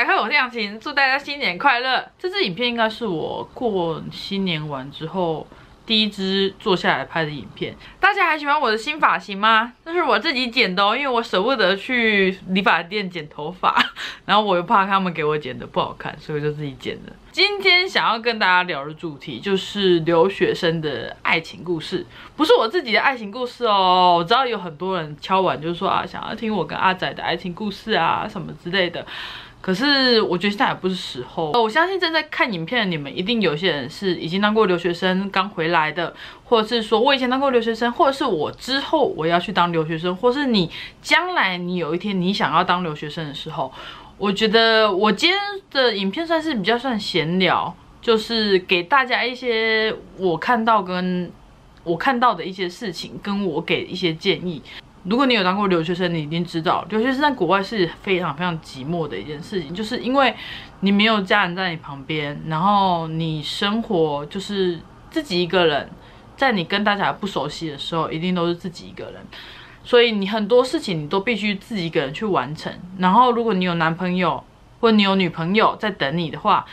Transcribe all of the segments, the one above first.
来看我这样情，祝大家新年快乐。这支影片应该是我过新年完之后第一支坐下来拍的影片。大家还喜欢我的新发型吗？那是我自己剪的哦，因为我舍不得去理发店剪头发，然后我又怕他们给我剪的不好看，所以就自己剪的。今天想要跟大家聊的主题就是留学生的爱情故事，不是我自己的爱情故事哦。我知道有很多人敲完，就说啊，想要听我跟阿仔的爱情故事啊，什么之类的。可是我觉得现在也不是时候。我相信正在看影片的你们，一定有些人是已经当过留学生刚回来的，或者是说我以前当过留学生，或者是我之后我要去当留学生，或是你将来你有一天你想要当留学生的时候。我觉得我今天的影片算是比较算闲聊，就是给大家一些我看到跟我看到的一些事情，跟我给一些建议。如果你有当过留学生，你一定知道，留学生在国外是非常非常寂寞的一件事情，就是因为你没有家人在你旁边，然后你生活就是自己一个人，在你跟大家不熟悉的时候，一定都是自己一个人。所以你很多事情你都必须自己一个人去完成。然后如果你有男朋友或你有女朋友在等你的话，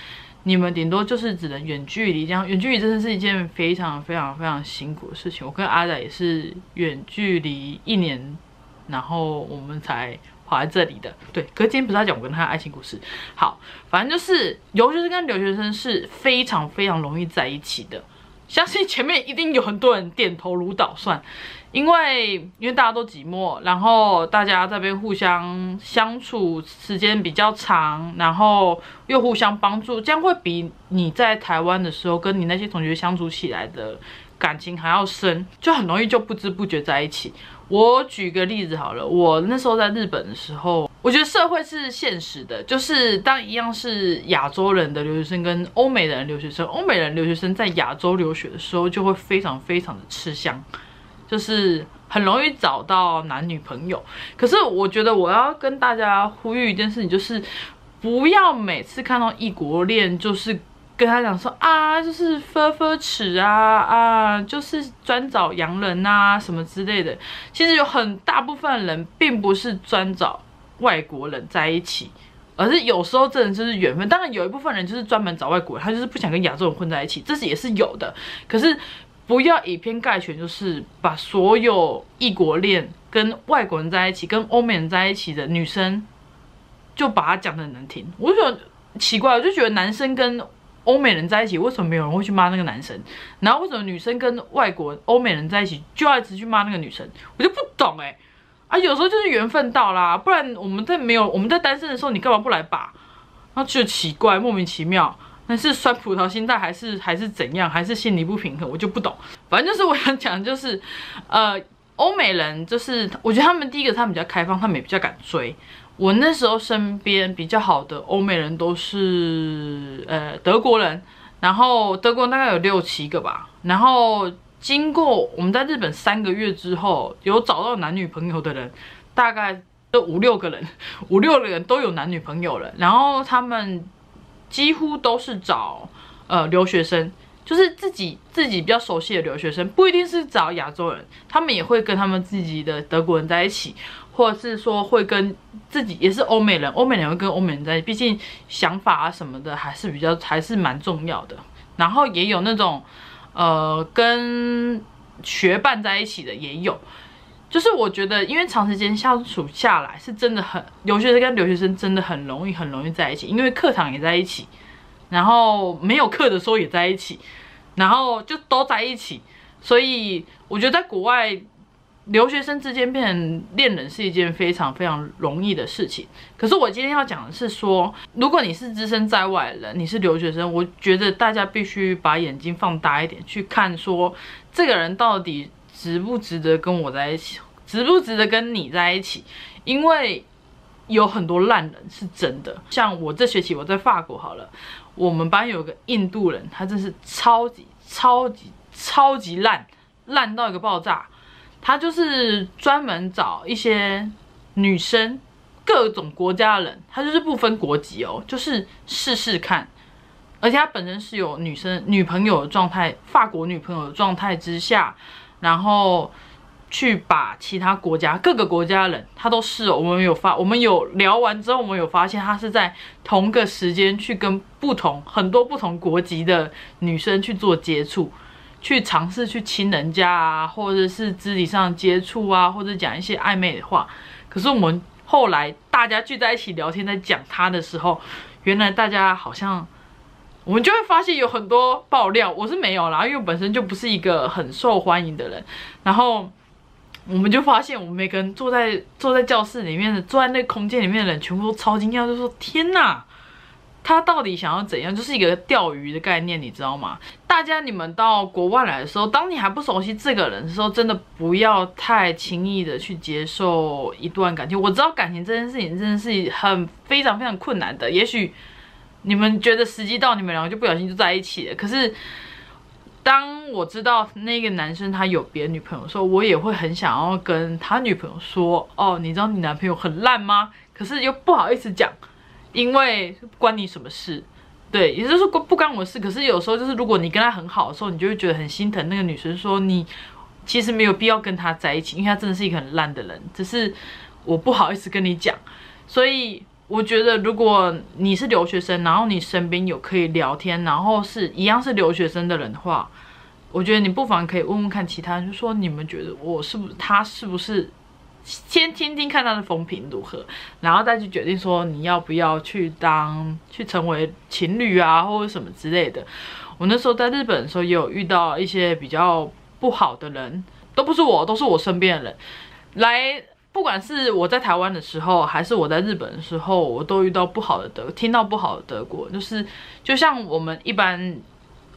你们顶多就是只能远距离。这样远距离真的是一件非常非常非常辛苦的事情。我跟阿仔也是远距离一年，然后我们才跑在这里的。对，可是今天不是要讲我跟他的爱情故事。好，反正就是留学生跟留学生是非常非常容易在一起的。相信前面一定有很多人点头如捣蒜，因为因为大家都寂寞，然后大家这边互相相处时间比较长，然后又互相帮助，这样会比你在台湾的时候跟你那些同学相处起来的感情还要深，就很容易就不知不觉在一起。我举个例子好了，我那时候在日本的时候，我觉得社会是现实的，就是当一样是亚洲人的留学生跟欧美人留学生，欧美人留学生在亚洲留学的时候就会非常非常的吃香，就是很容易找到男女朋友。可是我觉得我要跟大家呼吁一件事情，就是不要每次看到异国恋就是。跟他讲说啊，就是分分尺啊啊，就是专找洋人啊什么之类的。其实有很大部分人并不是专找外国人在一起，而是有时候真的就是缘分。当然有一部分人就是专门找外国人，他就是不想跟亚洲人混在一起，这是也是有的。可是不要以偏概全，就是把所有异国恋跟外国人在一起、跟欧美人在一起的女生，就把它讲的难听。我就觉得奇怪，我就觉得男生跟欧美人在一起，为什么没有人会去骂那个男生？然后为什么女生跟外国欧美人在一起，就要一直去骂那个女生？我就不懂哎！啊，有时候就是缘分到啦，不然我们在没有我们在单身的时候，你干嘛不来把？那就奇怪，莫名其妙，那是酸葡萄心态，还是还是怎样？还是心理不平衡？我就不懂。反正就是我想讲，就是呃，欧美人就是我觉得他们第一个他们比较开放，他们也比较敢追。我那时候身边比较好的欧美人都是呃德国人，然后德国大概有六七个吧。然后经过我们在日本三个月之后，有找到男女朋友的人，大概都五六个人，五六个人都有男女朋友了。然后他们几乎都是找呃留学生，就是自己自己比较熟悉的留学生，不一定是找亚洲人，他们也会跟他们自己的德国人在一起。或者是说会跟自己也是欧美人，欧美人会跟欧美人在一起，毕竟想法啊什么的还是比较还是蛮重要的。然后也有那种呃跟学伴在一起的也有，就是我觉得因为长时间相处下来是真的很留学生跟留学生真的很容易很容易在一起，因为课堂也在一起，然后没有课的时候也在一起，然后就都在一起，所以我觉得在国外。留学生之间变成恋人是一件非常非常容易的事情。可是我今天要讲的是说，如果你是置身在外人，你是留学生，我觉得大家必须把眼睛放大一点去看，说这个人到底值不值得跟我在一起，值不值得跟你在一起？因为有很多烂人是真的。像我这学期我在法国好了，我们班有个印度人，他真是超级超级超级烂，烂到一个爆炸。他就是专门找一些女生，各种国家的人，他就是不分国籍哦，就是试试看。而且他本身是有女生女朋友的状态，法国女朋友的状态之下，然后去把其他国家各个国家的人，他都是我们有发，我们有聊完之后，我们有发现他是在同个时间去跟不同很多不同国籍的女生去做接触，去尝试去亲人家啊，或者是肢体上接触啊，或者讲一些暧昧的话。可是我们后来大家聚在一起聊天，在讲他的时候，原来大家好像。我们就会发现有很多爆料，我是没有啦，因为我本身就不是一个很受欢迎的人。然后我们就发现，我们每个人坐在坐在教室里面的，坐在那个空间里面的人，全部都超惊讶，就说：“天哪，他到底想要怎样？”就是一个钓鱼的概念，你知道吗？大家你们到国外来的时候，当你还不熟悉这个人的时候，真的不要太轻易的去接受一段感情。我知道感情这件事情真的是很非常非常困难的，也许。你们觉得时机到，你们两个就不小心就在一起了。可是，当我知道那个男生他有别的女朋友的时候，我也会很想要跟他女朋友说：“哦，你知道你男朋友很烂吗？”可是又不好意思讲，因为关你什么事？对，也就是说不关我事。可是有时候就是，如果你跟他很好的时候，你就会觉得很心疼那个女生，说你其实没有必要跟他在一起，因为他真的是一个很烂的人。只是我不好意思跟你讲，所以。我觉得，如果你是留学生，然后你身边有可以聊天，然后是一样是留学生的人的话，我觉得你不妨可以问问看其他人，就说你们觉得我是不是他是不是先听听看他的风评如何，然后再去决定说你要不要去当去成为情侣啊，或者什么之类的。我那时候在日本的时候也有遇到一些比较不好的人，都不是我，都是我身边的人来。不管是我在台湾的时候，还是我在日本的时候，我都遇到不好的德，听到不好的德国，就是就像我们一般，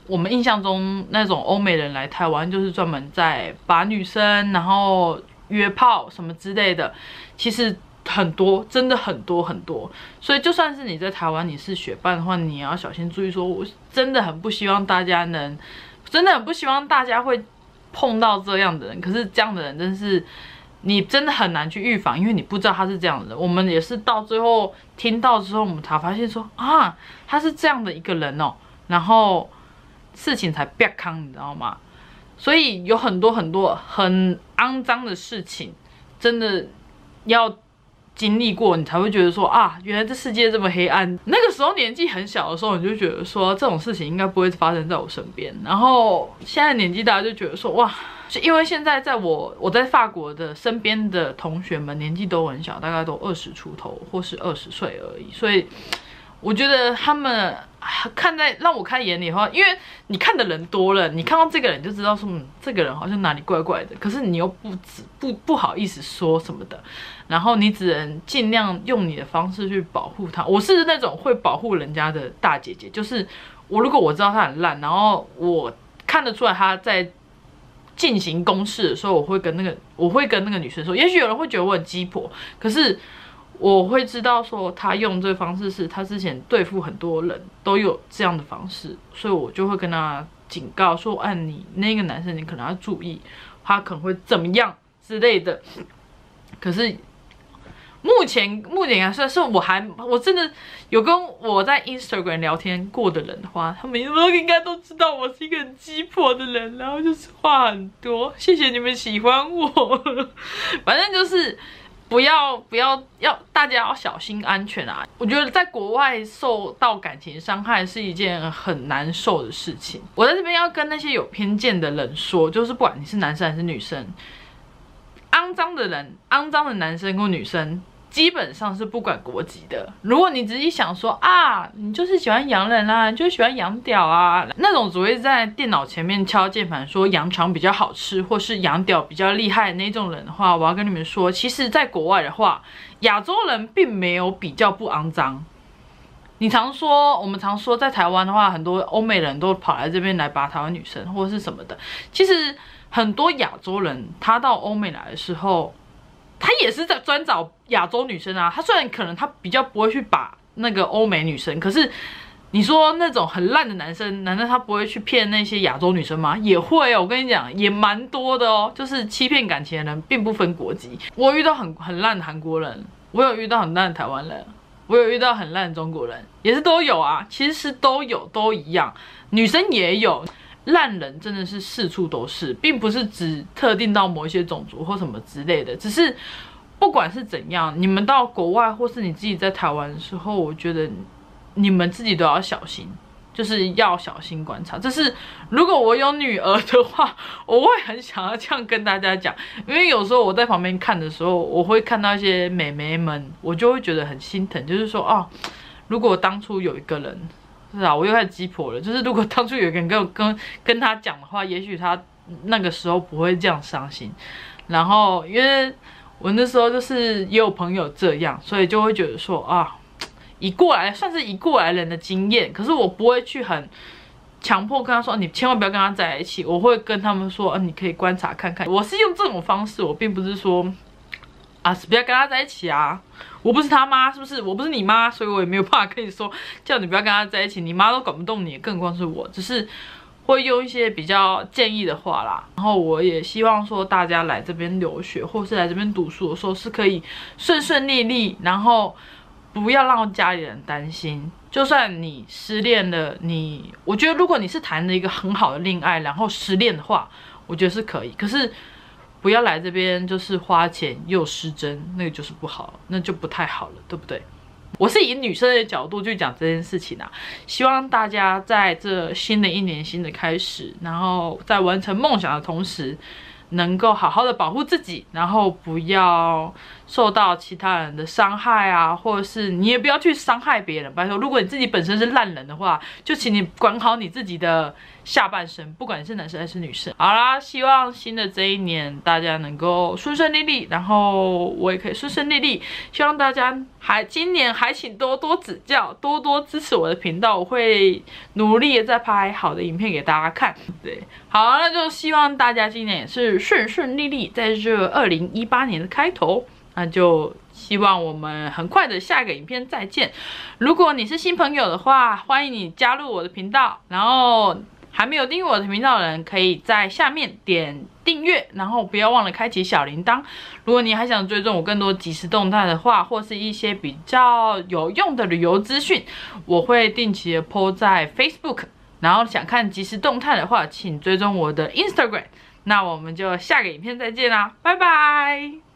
我们印象中那种欧美人来台湾，就是专门在把女生，然后约炮什么之类的，其实很多，真的很多很多。所以就算是你在台湾，你是学伴的话，你也要小心注意。说我真的很不希望大家能，真的很不希望大家会碰到这样的人。可是这样的人真是。你真的很难去预防，因为你不知道他是这样的。我们也是到最后听到之后，我们才发现说啊，他是这样的一个人哦，然后事情才变康，你知道吗？所以有很多很多很肮脏的事情，真的要。经历过，你才会觉得说啊，原来这世界这么黑暗。那个时候年纪很小的时候，你就觉得说这种事情应该不会发生在我身边。然后现在年纪大，就觉得说哇，因为现在在我我在法国的身边的同学们年纪都很小，大概都二十出头或是二十岁而已，所以。我觉得他们看在让我看眼里的话，因为你看的人多了，你看到这个人就知道说，嗯，这个人好像哪里怪怪的。可是你又不止不不好意思说什么的，然后你只能尽量用你的方式去保护他。我是那种会保护人家的大姐姐，就是我如果我知道他很烂，然后我看得出来他在进行公事的时候，我会跟那个我会跟那个女生说，也许有人会觉得我很鸡婆，可是。我会知道说他用这个方式是他之前对付很多人都有这样的方式，所以我就会跟他警告说：“哎，你那个男生你可能要注意，他可能会怎么样之类的。”可是目前目前来说是我还我真的有跟我在 Instagram 聊天过的人的话，他们都应该都知道我是一个很鸡婆的人，然后就是话很多。谢谢你们喜欢我，反正就是。不要不要要，大家要小心安全啊！我觉得在国外受到感情伤害是一件很难受的事情。我在这边要跟那些有偏见的人说，就是不管你是男生还是女生，肮脏的人、肮脏的男生或女生。基本上是不管国籍的。如果你自己想说啊，你就是喜欢洋人啊，就喜欢洋屌啊，那种只会在电脑前面敲键盘说羊肠比较好吃，或是洋屌比较厉害那种人的话，我要跟你们说，其实，在国外的话，亚洲人并没有比较不肮脏。你常说，我们常说，在台湾的话，很多欧美人都跑来这边来拔台湾女生或者是什么的。其实很多亚洲人他到欧美来的时候。他也是在专找亚洲女生啊。他虽然可能他比较不会去把那个欧美女生，可是你说那种很烂的男生，难道他不会去骗那些亚洲女生吗？也会哦。我跟你讲，也蛮多的哦。就是欺骗感情的人，并不分国籍。我遇到很很烂的韩国人，我有遇到很烂的台湾人，我有遇到很烂的中国人，也是都有啊。其实是都有，都一样。女生也有。烂人真的是四处都是，并不是只特定到某一些种族或什么之类的，只是不管是怎样，你们到国外或是你自己在台湾的时候，我觉得你们自己都要小心。就是要小心观察。这是如果我有女儿的话，我会很想要这样跟大家讲，因为有时候我在旁边看的时候，我会看到一些美眉们，我就会觉得很心疼。就是说，哦，如果当初有一个人，是啊，我又开始鸡婆了。就是如果当初有人跟我跟跟他讲的话，也许他那个时候不会这样伤心。然后，因为我那时候就是也有朋友这样，所以就会觉得说啊。以过来算是以过来人的经验，可是我不会去很强迫跟他说，你千万不要跟他在一起。我会跟他们说，嗯，你可以观察看看。我是用这种方式，我并不是说啊，不要跟他在一起啊。我不是他妈，是不是？我不是你妈，所以我也没有办法跟你说，叫你不要跟他在一起。你妈都管不动你，更何况是我。只是会用一些比较建议的话啦。然后我也希望说，大家来这边留学或是来这边读书的时候，是可以顺顺利利，然后。不要让家里人担心。就算你失恋了，你我觉得如果你是谈了一个很好的恋爱，然后失恋的话，我觉得是可以。可是不要来这边就是花钱又失真，那个就是不好，那就不太好了，对不对？我是以女生的角度去讲这件事情啊。希望大家在这新的一年新的开始，然后在完成梦想的同时。能够好好的保护自己，然后不要受到其他人的伤害啊，或者是你也不要去伤害别人。拜托，如果你自己本身是烂人的话，就请你管好你自己的下半生，不管是男生还是女生。好啦，希望新的这一年大家能够顺顺利利，然后我也可以顺顺利利。希望大家还今年还请多多指教，多多支持我的频道，我会努力的再拍好的影片给大家看。对，好，那就希望大家今年也是。顺顺利利，在这二零一八年的开头，那就希望我们很快的下一个影片再见。如果你是新朋友的话，欢迎你加入我的频道。然后还没有订阅我的频道的人，可以在下面点订阅，然后不要忘了开启小铃铛。如果你还想追踪我更多即时动态的话，或是一些比较有用的旅游资讯，我会定期的 po 在 Facebook。然后想看即时动态的话，请追踪我的 Instagram。那我们就下个影片再见啦，拜拜。